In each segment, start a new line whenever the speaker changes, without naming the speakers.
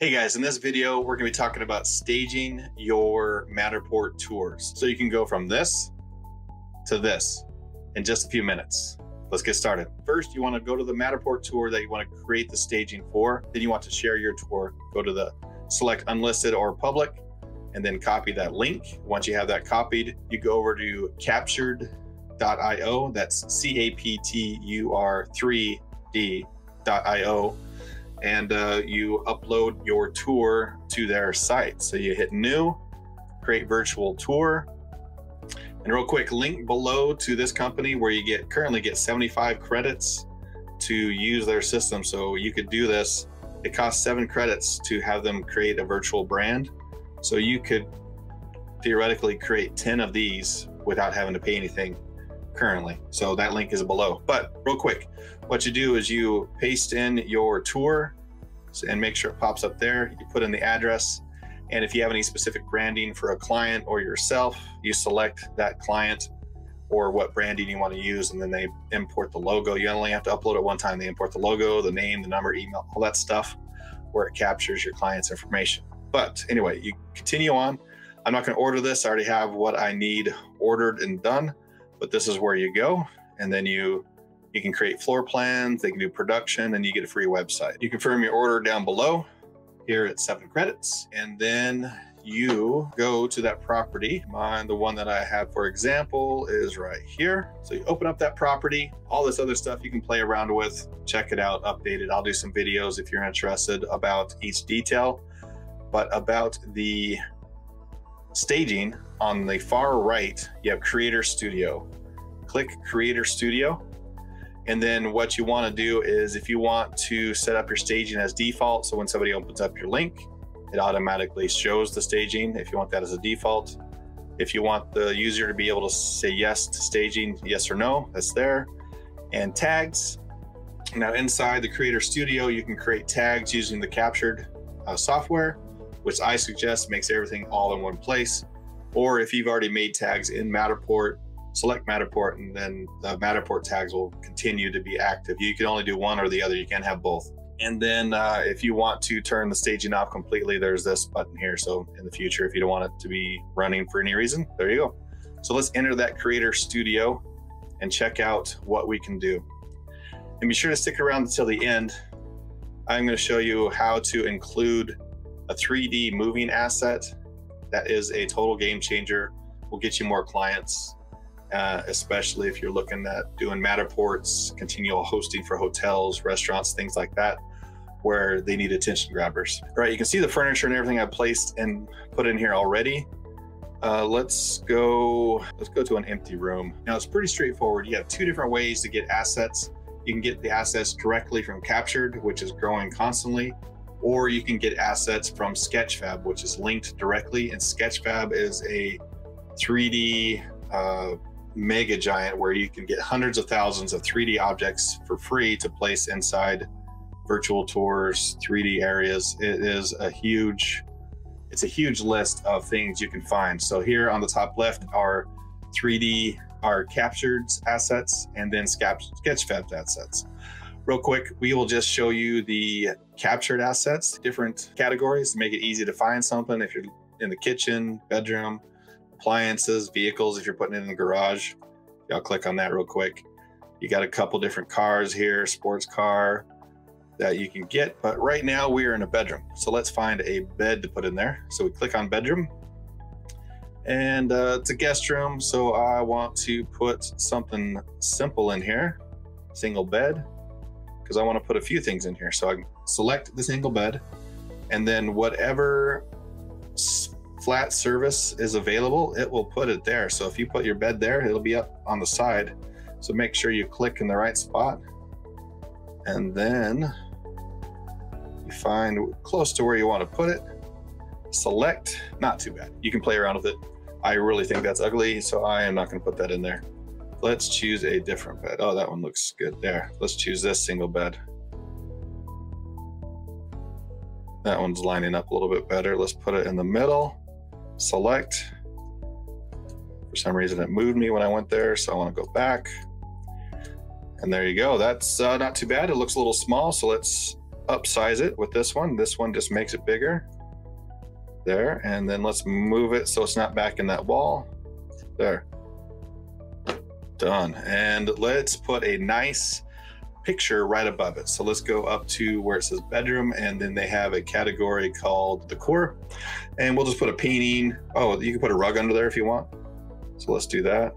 Hey guys, in this video, we're gonna be talking about staging your Matterport tours. So you can go from this to this in just a few minutes. Let's get started. First, you wanna go to the Matterport tour that you wanna create the staging for. Then you want to share your tour. Go to the select unlisted or public, and then copy that link. Once you have that copied, you go over to captur3d.io. That's C-A-P-T-U-R 3D.io and uh, you upload your tour to their site. So you hit new, create virtual tour. And real quick, link below to this company where you get currently get 75 credits to use their system. So you could do this. It costs seven credits to have them create a virtual brand. So you could theoretically create 10 of these without having to pay anything currently. So that link is below. But real quick, what you do is you paste in your tour and make sure it pops up there. You put in the address. And if you have any specific branding for a client or yourself, you select that client or what branding you want to use, and then they import the logo. You only have to upload it one time. They import the logo, the name, the number, email, all that stuff where it captures your client's information. But anyway, you continue on. I'm not going to order this. I already have what I need ordered and done but this is where you go and then you you can create floor plans they can do production and you get a free website. You confirm your order down below here at seven credits and then you go to that property. Mine the one that i have for example is right here. So you open up that property all this other stuff you can play around with check it out update it. I'll do some videos if you're interested about each detail. But about the staging on the far right, you have Creator Studio. Click Creator Studio. And then what you want to do is if you want to set up your staging as default, so when somebody opens up your link, it automatically shows the staging if you want that as a default. If you want the user to be able to say yes to staging, yes or no, that's there. And tags. Now inside the Creator Studio, you can create tags using the CAPTUR3D uh, software, which I suggest makes everything all in one place. Or if you've already made tags in Matterport, select Matterport, and then the Matterport tags will continue to be active. You can only do one or the other, you can't have both. And then uh, if you want to turn the staging off completely, there's this button here. So in the future, if you don't want it to be running for any reason, there you go. So let's enter that Creator Studio and check out what we can do. And be sure to stick around until the end. I'm going to show you how to include a 3D moving asset that is a total game changer. Will get you more clients, uh, especially if you're looking at doing Matterports, continual hosting for hotels, restaurants, things like that, where they need attention grabbers. All right, you can see the furniture and everything I placed and put in here already. Uh, let's go. Let's go to an empty room. Now it's pretty straightforward. You have two different ways to get assets. You can get the assets directly from CAPTUR3D, which is growing constantly, or you can get assets from Sketchfab, which is linked directly. And Sketchfab is a 3D uh, mega giant where you can get hundreds of thousands of 3D objects for free to place inside virtual tours, 3D areas. It is a huge, it's a huge list of things you can find. So here on the top left are 3D, are CAPTUR3D assets, and then Sketchfab assets. Real quick, we will just show you the CAPTUR3D assets, different categories to make it easy to find something if you're in the kitchen, bedroom, appliances, vehicles, if you're putting it in the garage. Y'all click on that real quick. You got a couple different cars here, sports car that you can get, but right now we are in a bedroom. So let's find a bed to put in there. So we click on bedroom and uh, it's a guest room. So I want to put something simple in here, single bed because I want to put a few things in here. So I select the single bed and then whatever flat service is available, it will put it there. So if you put your bed there, it'll be up on the side. So make sure you click in the right spot and then you find close to where you want to put it. Select, not too bad. You can play around with it. I really think that's ugly, so I am not going to put that in there. Let's choose a different bed. Oh, that one looks good there. Let's choose this single bed. That one's lining up a little bit better. Let's put it in the middle. Select. For some reason, it moved me when I went there, so I want to go back. And there you go. That's uh, not too bad. It looks a little small, so let's upsize it with this one. This one just makes it bigger. There, and then let's move it so it's not back in that wall. There. Done. And let's put a nice picture right above it. So let's go up to where it says bedroom, and then they have a category called decor. And we'll just put a painting. Oh, you can put a rug under there if you want. So let's do that.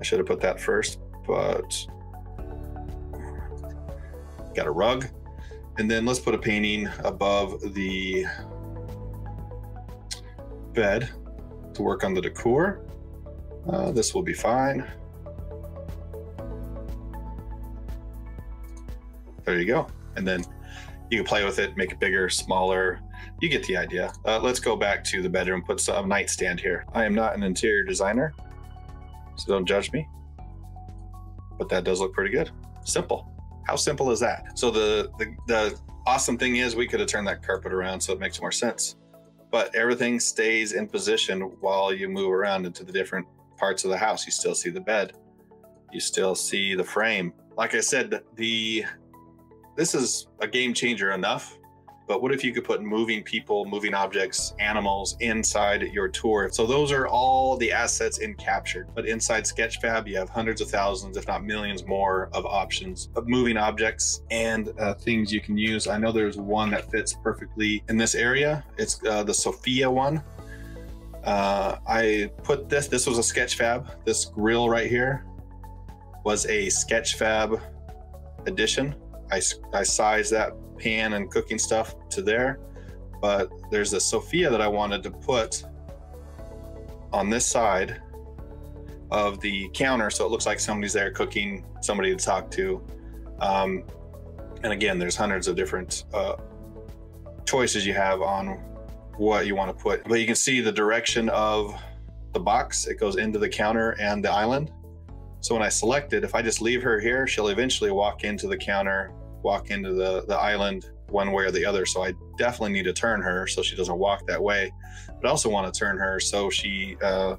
I should have put that first, but got a rug. And then let's put a painting above the bed to work on the decor. Uh, this will be fine. There you go. And then you can play with it, make it bigger, smaller. You get the idea. Uh, let's go back to the bedroom, put some nightstand here. I am not an interior designer, so don't judge me. But that does look pretty good. Simple. How simple is that? So the, the, the awesome thing is we could have turned that carpet around so it makes more sense. But everything stays in position while you move around into the different parts of the house. You still see the bed. You still see the frame. Like I said, the this is a game changer enough. But what if you could put moving people, moving objects, animals inside your tour? So those are all the assets in CAPTUR3D. But inside Sketchfab, you have hundreds of thousands, if not millions more of options of moving objects and uh, things you can use. I know there's one that fits perfectly in this area. It's uh, the Sophia one. Uh, I put this, this was a Sketchfab. This grill right here was a Sketchfab edition. I, I size that pan and cooking stuff to there. But there's a Sophia that I wanted to put on this side of the counter so it looks like somebody's there cooking, somebody to talk to. Um, and again, there's hundreds of different uh, choices you have on what you want to put. But you can see the direction of the box. It goes into the counter and the island. So when I select it, if I just leave her here, she'll eventually walk into the counter, walk into the, the island one way or the other. So I definitely need to turn her so she doesn't walk that way. But I also want to turn her so she uh,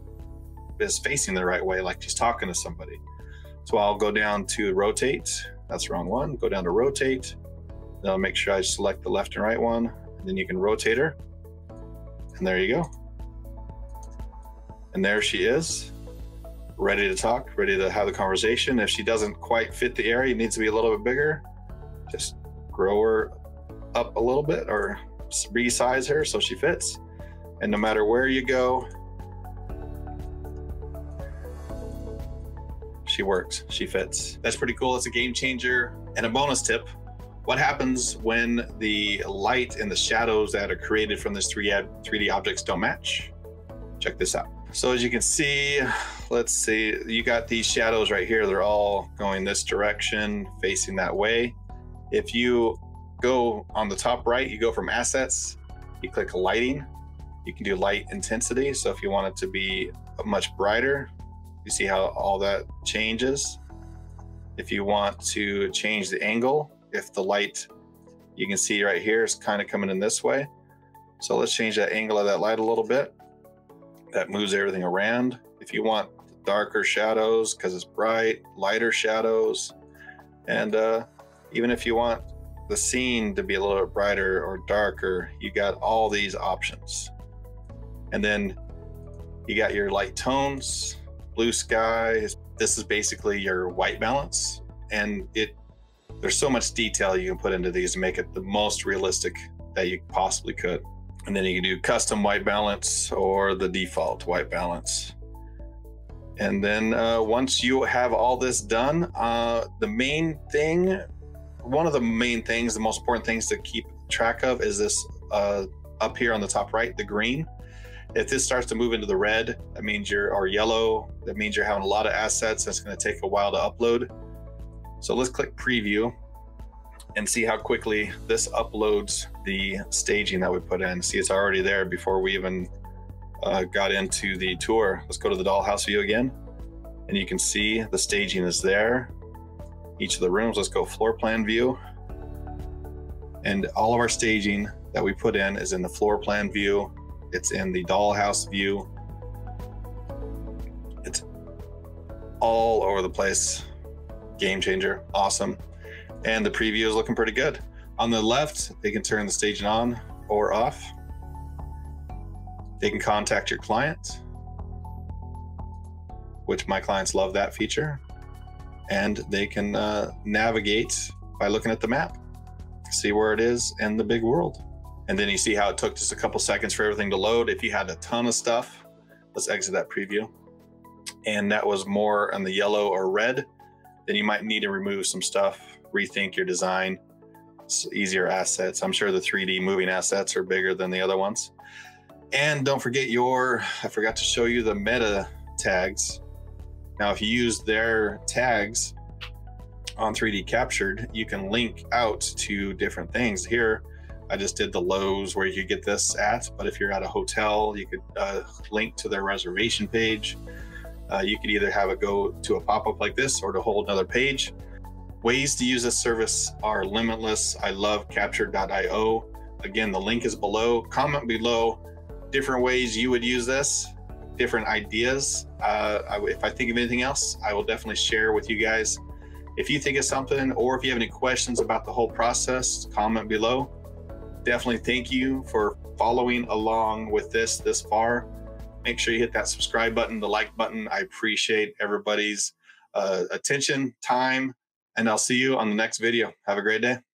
is facing the right way, like she's talking to somebody. So I'll go down to rotate. That's wrong one. Go down to rotate. Then I'll make sure I select the left and right one. And then you can rotate her. And there you go. And there she is, ready to talk, ready to have the conversation. If she doesn't quite fit the area, it needs to be a little bit bigger, just grow her up a little bit or resize her so she fits. And no matter where you go, she works, she fits. That's pretty cool. It's a game changer. And a bonus tip what happens when the light and the shadows that are created from this 3D objects don't match? Check this out. So as you can see, let's see, you got these shadows right here. They're all going this direction, facing that way. If you go on the top right, you go from assets, you click lighting, you can do light intensity. So if you want it to be much brighter, you see how all that changes. If you want to change the angle, if the light you can see right here is kind of coming in this way. So let's change that angle of that light a little bit. That moves everything around. If you want darker shadows because it's bright, lighter shadows, and uh, even if you want the scene to be a little bit brighter or darker, you got all these options. And then you got your light tones, blue sky. This is basically your white balance, and it there's so much detail you can put into these to make it the most realistic that you possibly could. And then you can do custom white balance or the default white balance. And then uh, once you have all this done, uh, the main thing, one of the main things, the most important things to keep track of is this uh, up here on the top right, the green. If this starts to move into the red, that means you're, or yellow, that means you're having a lot of assets. That's going to take a while to upload. So let's click preview and see how quickly this uploads the staging that we put in. See, it's already there before we even uh, got into the tour. Let's go to the dollhouse view again. And you can see the staging is there. Each of the rooms, let's go floor plan view. And all of our staging that we put in is in the floor plan view. It's in the dollhouse view. It's all over the place game changer. Awesome. And the preview is looking pretty good. On the left, they can turn the staging on or off. They can contact your client, which my clients love that feature. And they can uh, navigate by looking at the map, see where it is in the big world. And then you see how it took just a couple seconds for everything to load. If you had a ton of stuff, let's exit that preview. And that was more on the yellow or red, then you might need to remove some stuff, rethink your design, it's easier assets. I'm sure the 3D moving assets are bigger than the other ones. And don't forget your, I forgot to show you the meta tags. Now, if you use their tags on 3D CAPTUR3D, you can link out to different things. Here, I just did the Lowe's where you could get this at, but if you're at a hotel, you could uh, link to their reservation page. Uh, you could either have it go to a pop up like this or to hold another page. Ways to use this service are limitless. I love captur3d.io. Again, the link is below. Comment below different ways you would use this, different ideas. Uh, I, if I think of anything else, I will definitely share with you guys. If you think of something or if you have any questions about the whole process, comment below. Definitely thank you for following along with this this far. Make sure you hit that subscribe button, the like button. I appreciate everybody's uh, attention, time, and I'll see you on the next video. Have a great day.